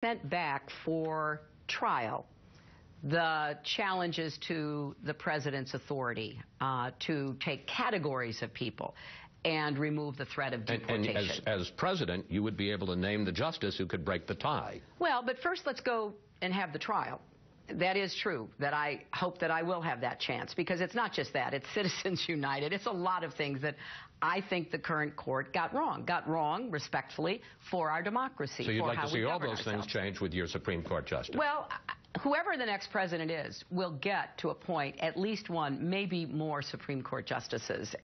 sent back for trial the challenges to the president's authority uh, to take categories of people and remove the threat of deportation. And, and as, as, president, you would be able to name the justice who could break the tie. Well, but first let's go and have the trial. That is true, that I hope that I will have that chance, because it's not just that, it's Citizens United. It's a lot of things that I think the current court got wrong, got wrong, respectfully, for our democracy. So you'd like to see all those ourselves. things change with your Supreme Court justice? Well, whoever the next president is will get to appoint at least one, maybe more Supreme Court justices.